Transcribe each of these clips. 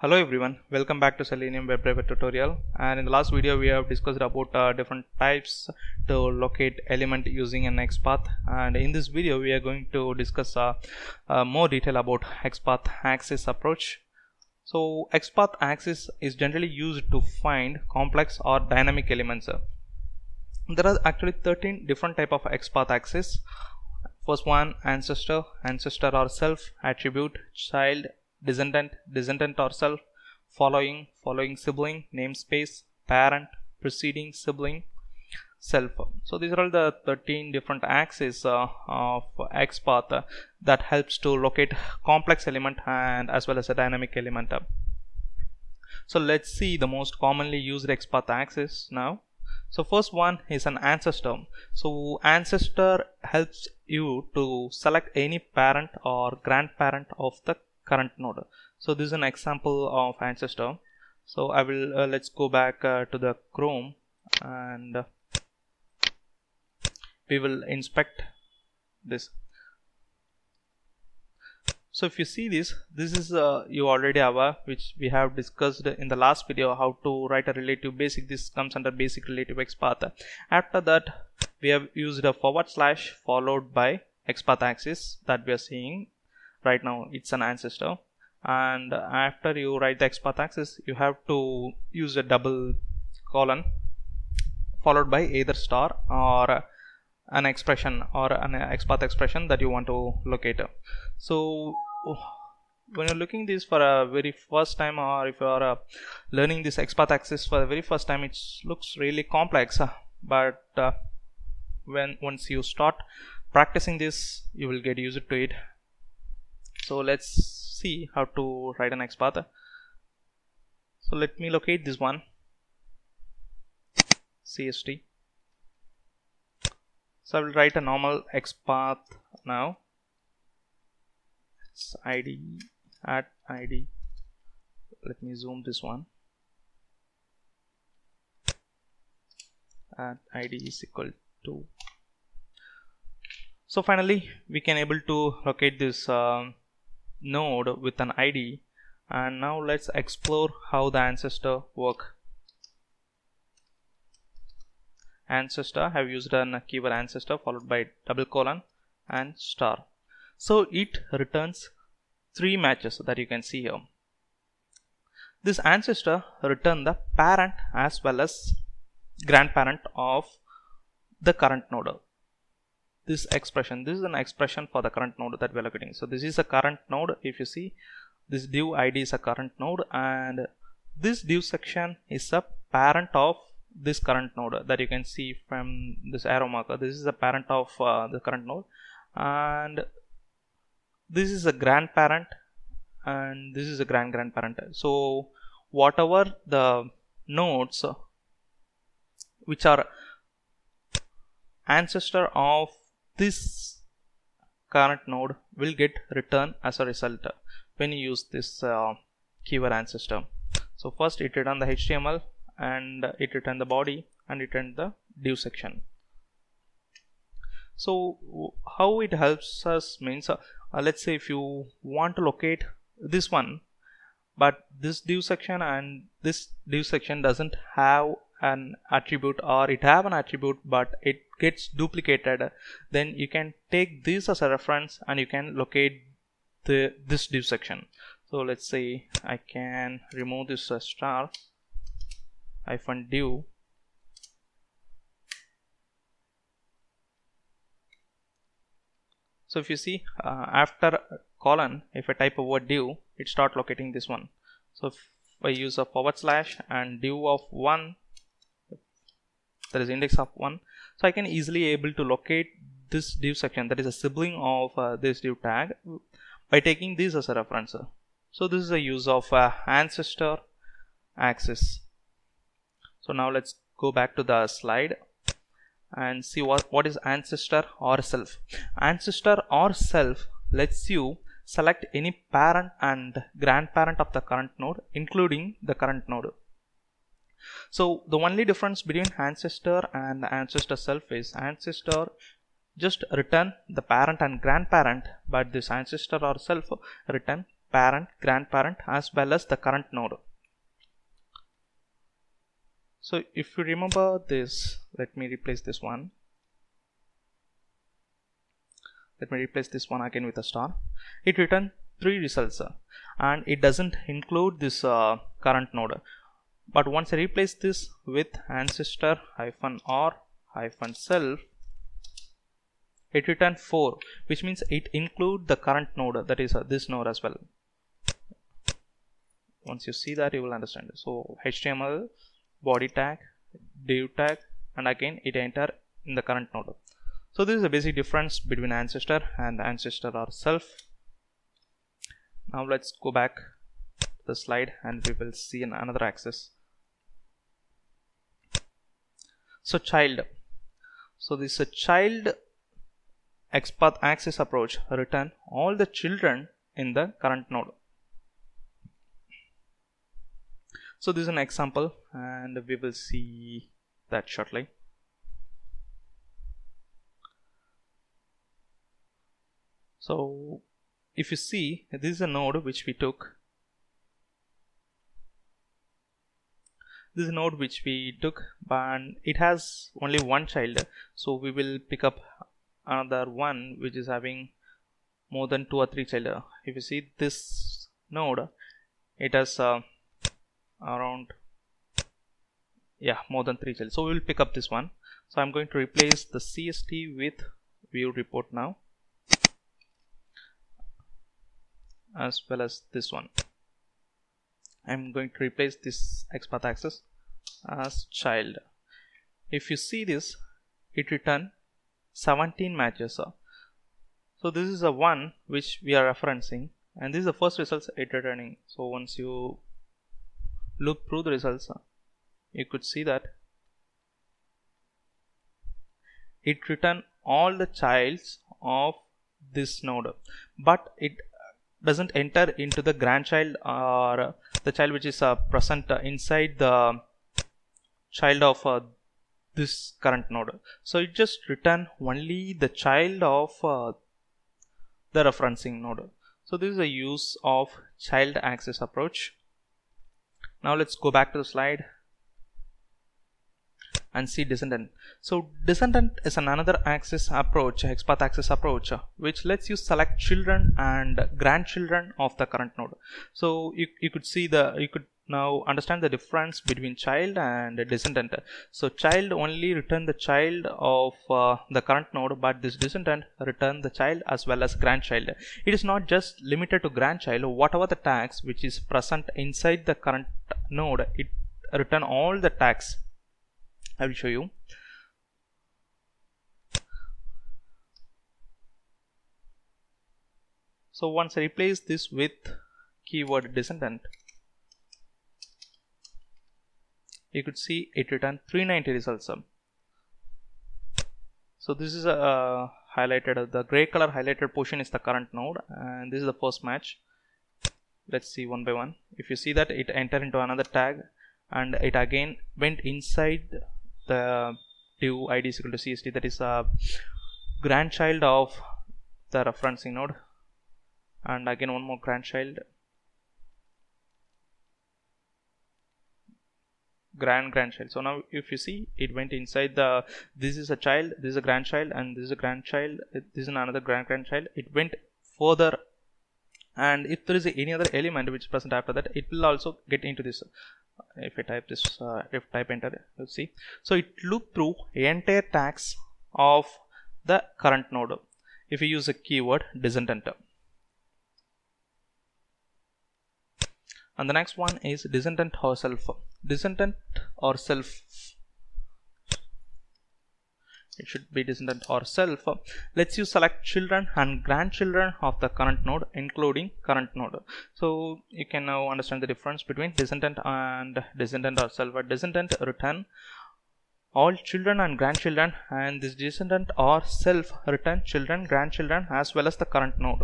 Hello everyone, welcome back to Selenium WebDriver tutorial and in the last video we have discussed about uh, different types to locate element using an XPath and in this video we are going to discuss uh, uh, more detail about XPath axis approach. So XPath axis is generally used to find complex or dynamic elements. There are actually 13 different type of XPath axis. First one ancestor, ancestor or self, attribute, child, descendant, descendant or self, following, following sibling, namespace, parent, preceding sibling, self. So these are all the 13 different axes uh, of XPath uh, that helps to locate complex element and as well as a dynamic element. So let's see the most commonly used XPath axis now. So first one is an ancestor. So ancestor helps you to select any parent or grandparent of the current node. So this is an example of ancestor. So I will uh, let's go back uh, to the Chrome and uh, we will inspect this. So if you see this this is uh, you already aware which we have discussed in the last video how to write a relative basic. This comes under basic relative XPath. After that we have used a forward slash followed by XPath axis that we are seeing right now it's an ancestor. And after you write the XPath axis you have to use a double colon followed by either star or an expression or an XPath expression that you want to locate. So when you're looking this for a very first time or if you are uh, learning this XPath axis for the very first time it looks really complex but uh, when once you start practicing this you will get used to it so let's see how to write an XPath so let me locate this one. CST so I will write a normal XPath now. It's ID at ID let me zoom this one. At ID is equal to. So finally we can able to locate this um, node with an ID and now let's explore how the ancestor work. Ancestor have used a keyword ancestor followed by double colon and star. So it returns three matches that you can see here. This ancestor return the parent as well as grandparent of the current node this expression this is an expression for the current node that we are looking so this is a current node if you see this div id is a current node and this div section is a parent of this current node that you can see from this arrow marker. This is a parent of uh, the current node and this is a grandparent and this is a grand grandparent so whatever the nodes which are ancestor of this current node will get returned as a result when you use this uh, keyword ancestor so first it return the html and it return the body and it return the div section. So how it helps us means uh, uh, let's say if you want to locate this one but this div section and this div section doesn't have an attribute or it have an attribute but it gets duplicated then you can take this as a reference and you can locate the this div section. So let's say I can remove this uh, star hyphen div. So if you see uh, after colon if I type word div it start locating this one. So if I use a forward slash and div of 1 that is index of 1 so I can easily able to locate this div section that is a sibling of uh, this div tag by taking this as a reference so this is a use of uh, ancestor axis. So now let's go back to the slide and see what what is ancestor or self. Ancestor or self lets you select any parent and grandparent of the current node including the current node so the only difference between ancestor and ancestor self is ancestor just return the parent and grandparent but this ancestor or self return parent grandparent as well as the current node. So if you remember this let me replace this one. Let me replace this one again with a star. It returned three results and it doesn't include this uh, current node but once I replace this with ancestor hyphen or hyphen self it returned 4 which means it include the current node that is uh, this node as well. Once you see that you will understand. So HTML body tag div tag and again it enter in the current node. So this is a basic difference between ancestor and ancestor or self. Now let's go back to the slide and we will see another axis so child. So this is a child XPath axis approach return all the children in the current node. So this is an example and we will see that shortly. So if you see this is a node which we took this node which we took but it has only one child. So we will pick up another one which is having more than two or three child. If you see this node it has uh, around yeah more than three child. So we will pick up this one. So I'm going to replace the CST with view report now as well as this one I'm going to replace this XPath axis as child. If you see this it return 17 matches so this is a one which we are referencing and this is the first results it returning. So once you look through the results you could see that it return all the childs of this node but it doesn't enter into the grandchild or the child which is uh, present uh, inside the child of uh, this current node. So it just return only the child of the referencing node. So this is a use of child axis approach. Now let's go back to the slide and see descendant. So descendant is an another axis approach, XPath axis approach, which lets you select children and grandchildren of the current node. So you, you could see the, you could now understand the difference between child and descendant so child only return the child of uh, the current node but this descendant return the child as well as grandchild it is not just limited to grandchild whatever the tags which is present inside the current node it return all the tags I will show you? So once I replace this with keyword descendant you could see it returned 390 results. So this is a uh, highlighted the gray color highlighted portion is the current node and this is the first match. Let's see one by one. If you see that it entered into another tag and it again went inside the div id is equal to cst that is a grandchild of the referencing node and again one more grandchild. Grand grandchild. So now if you see it went inside the this is a child this is a grandchild and this is a grandchild this is another grand grandchild. It went further. And if there is any other element which is present after that it will also get into this if I type this uh, if type enter you'll see. So it loop through entire tags of the current node. If you use a keyword descendant and the next one is descendant or self descendant or self it should be descendant or self lets you select children and grandchildren of the current node including current node. So you can now understand the difference between descendant and descendant or self descendant return all children and grandchildren and this descendant or self return children grandchildren as well as the current node.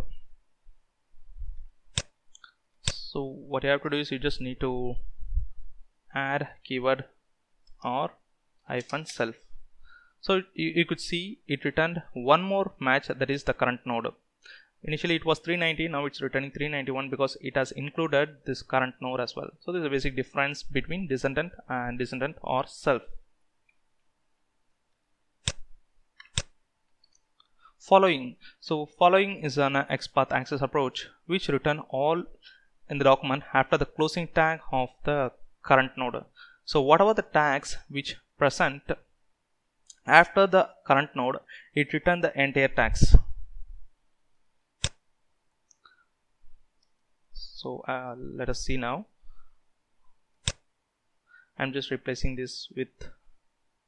So what you have to do is you just need to add keyword or hyphen self so you, you could see it returned one more match that is the current node. Initially it was 390 now it's returning 391 because it has included this current node as well. So there's a basic difference between descendant and descendant or self. Following. So following is an XPath axis approach which return all in the document after the closing tag of the current node. So whatever the tags which present after the current node it return the entire tags so uh, let us see now. I'm just replacing this with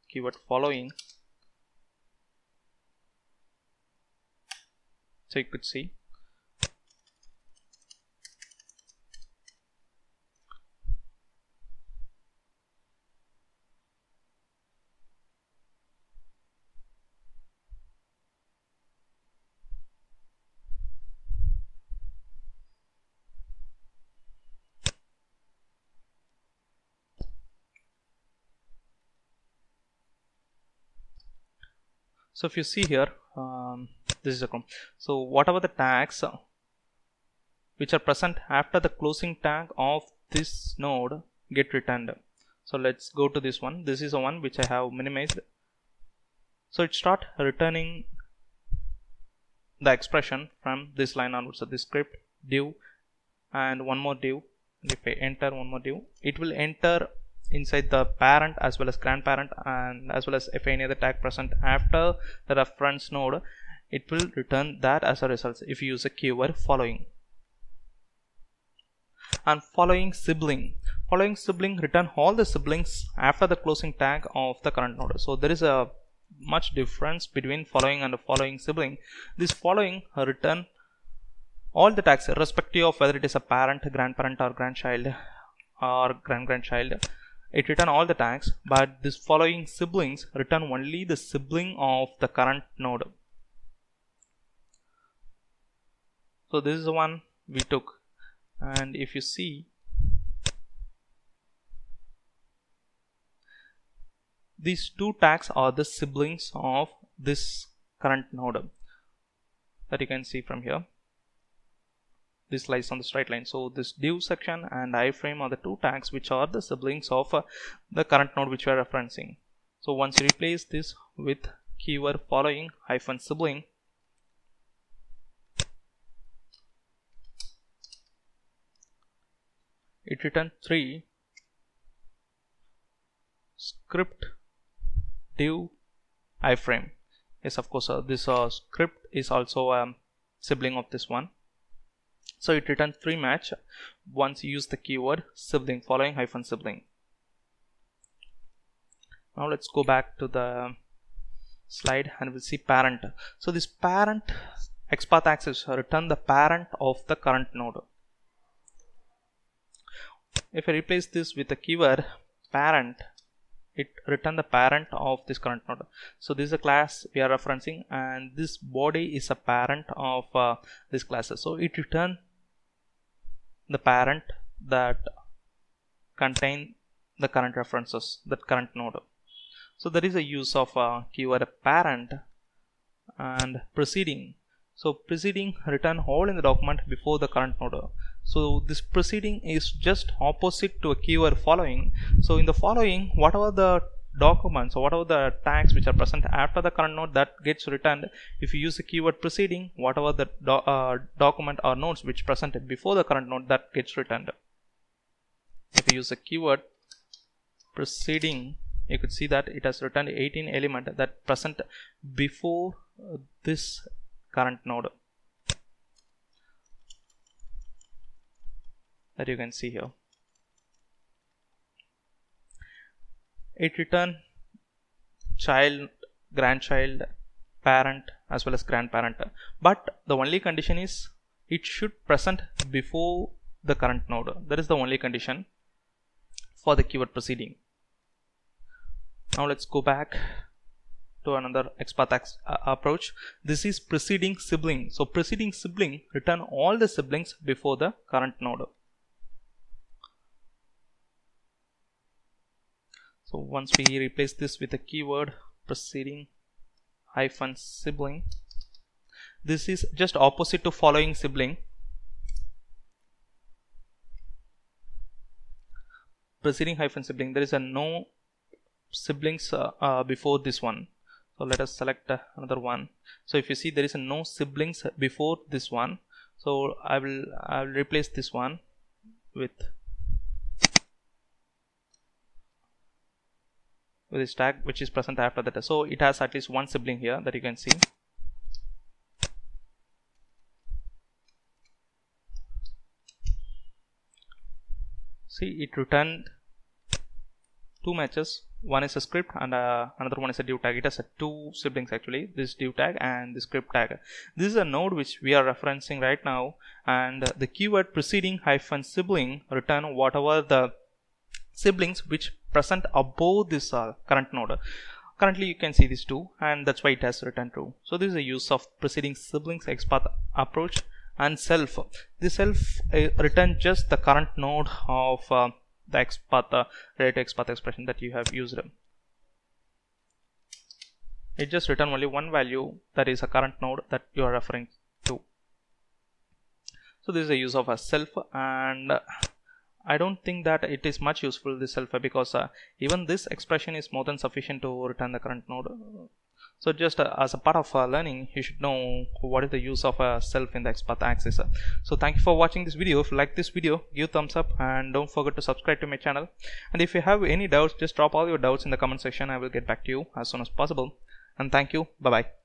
keyword following. So you could see so if you see here um, this is a Chrome. So whatever the tags uh, which are present after the closing tag of this node get returned? So let's go to this one. This is the one which I have minimized. So it start returning the expression from this line onwards. So this script div and one more div. If I enter one more div it will enter inside the parent as well as grandparent and as well as if any other tag present after the reference node it will return that as a result if you use a keyword following. And following sibling. Following sibling return all the siblings after the closing tag of the current node. So there is a much difference between following and following sibling. This following return all the tags irrespective of whether it is a parent grandparent or grandchild or grand grandchild it return all the tags but this following siblings return only the sibling of the current node. So this is the one we took. And if you see these two tags are the siblings of this current node that you can see from here this lies on the straight line. So this div section and iframe are the two tags which are the siblings of uh, the current node which we are referencing. So once you replace this with keyword following hyphen sibling it returns 3 script div iframe yes of course uh, this uh, script is also a um, sibling of this one so it returns three match once you use the keyword sibling following hyphen sibling. Now let's go back to the slide and we'll see parent. So this parent XPath axis return the parent of the current node. If I replace this with the keyword parent, it return the parent of this current node. So this is a class we are referencing and this body is a parent of uh, this classes so it return the parent that contain the current references that current node. So there is a use of a keyword parent and preceding. So preceding return all in the document before the current node so this preceding is just opposite to a keyword following. So in the following whatever the documents or whatever the tags which are present after the current node that gets returned? If you use the keyword preceding whatever the do uh, document or nodes which presented before the current node that gets returned? If you use the keyword preceding you could see that it has returned 18 element that present before uh, this current node that you can see here. It return child grandchild parent as well as grandparent. But the only condition is it should present before the current node. That is the only condition for the keyword preceding now let's go back to another XPath uh, approach. This is preceding sibling. So preceding sibling return all the siblings before the current node so once we replace this with a keyword preceding hyphen sibling. This is just opposite to following sibling. Preceding hyphen sibling. There is a no siblings uh, uh, before this one. So let us select uh, another one. So if you see there is a no siblings before this one. So I will I will replace this one with with this tag which is present after that. So it has at least one sibling here that you can see. See it returned two matches. One is a script and uh, another one is a div tag. It has a two siblings actually. This div tag and the script tag. This is a node which we are referencing right now. And the keyword preceding hyphen sibling return whatever the siblings which present above this uh, current node. Currently you can see these two and that's why it has returned true. So this is a use of preceding siblings XPath approach and self. This self uh, return just the current node of uh, the XPath uh, related XPath expression that you have used. It just return only one value that is a current node that you are referring to. So this is a use of a self and I don't think that it is much useful this self because uh, even this expression is more than sufficient to return the current node. So just uh, as a part of uh, learning you should know what is the use of a self in the XPath axis so thank you for watching this video. If you like this video give thumbs up and don't forget to subscribe to my channel. And if you have any doubts just drop all your doubts in the comment section. I will get back to you as soon as possible. And thank you. Bye bye